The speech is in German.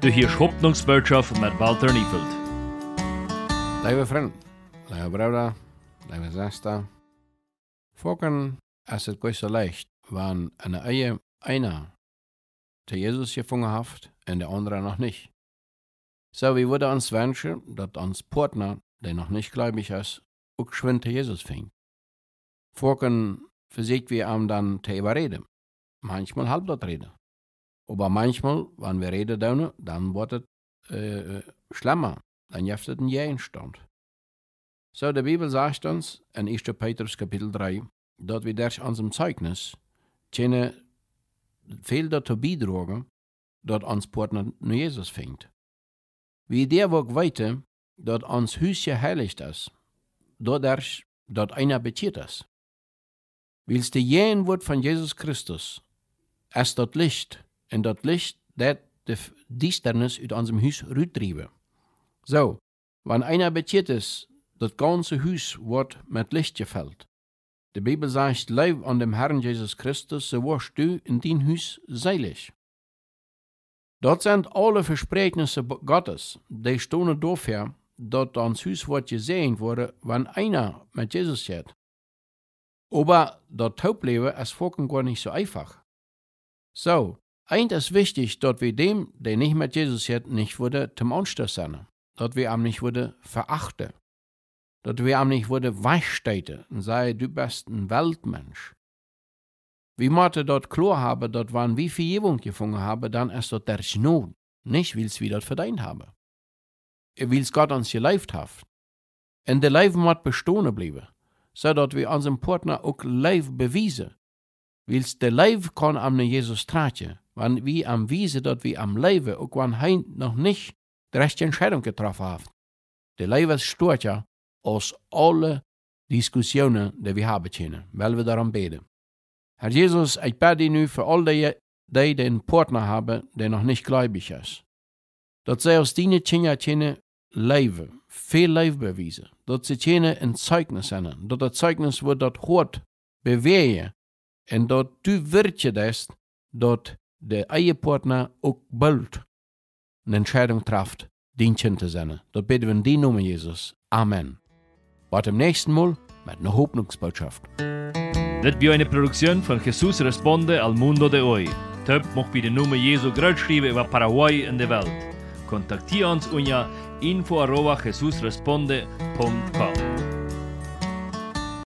Du hörst Hoffnungsbotschaft mit Walter Niefeld. Lieve vriend, lieve broeder, lieve zuster. Vorken is het goed zo leicht, wann eine Ehe einer zu Jesus gefunden hat und der andere noch nicht. So, wie würde uns wünschen, dass uns Partner, der noch nicht gläubig ist, auch geschwind Jesus fängt. Vorken versucht wir ihm dann zu überreden. Manchmal halb dort reden. Aber manchmal, wenn wir reden dann, dann wird es äh, schlimmer. Dann gibt es einen Gegenstand. So, die Bibel sagt uns in 1. Petrus Kapitel 3, dass wir durch unserem Zeugnis können viel dazu beitragen, dass uns Partner nur Jesus fängt. Wie der auch weiter, dass uns Haus geheiligt ist, dadurch, dass einer beziert ist. Willst du jeden Wort von Jesus Christus, ist das Licht, und das Licht, das die Düsternis aus unserem Haus rüttrieben. So, wenn einer beziert ist, das ganze Haus wird mit Licht gefällt. Die Bibel sagt, leib an dem Herrn Jesus Christus, so wirst du in dein Haus seilig. Dort sind alle Versprechungen Gottes, die stehen dafür, dass ans Haus wird gesehen wurde, wenn einer mit Jesus geht. Aber das Taubleben ist vorhin gar nicht so einfach. So, eins ist wichtig, dass wir dem, der nicht mit Jesus geht, nicht würde zum Anstoß sein. Dass wir ihm nicht würde verachten. Dass wir ihm nicht würde weichsteten und sagen, du bist ein Weltmensch. Wie möchte dort klar haben, dass wenn wir Vergebung gefunden haben, dann ist das der Not. Nicht, weil wir das verdient haben. Weil Gott uns gelebt hat. Und der Leben muss bestehen bleiben. Zodat wir unserem Partner auch Leib beweisen. Weil der Leib kann am Jesus tragen. Wenn wir am Wiese, dass wir am Leben, auch wenn er noch nicht die rechte Entscheidung getroffen hat. Der Leib ist stärker als alle Diskussionen, die wir haben können, weil wir darum beten. Herr Jesus, ich bete nu für all die, die den Partner haben, der noch nicht gläubig ist. Dass sie aus deinen Kinder können leben, viel Leben beweisen. Dass sie können ein Zeugnis sein. Dass das Zeugnis wird dort hart bewegen. Und dass du wirst das, dass der Ehepartner auch bald eine Entscheidung trifft, Kind zu sein. Das beten wir in die Namen Jesus. Amen. Bis zum nächsten Mal mit einer Hoffnungsbotschaft. Das war eine Produktion von Jesus Responde al Mundo de Hoy. Töp macht bei der Nummer Jesu schreiben über Paraguay in der Welt. Kontaktiere uns unter info.jesusresponde.com.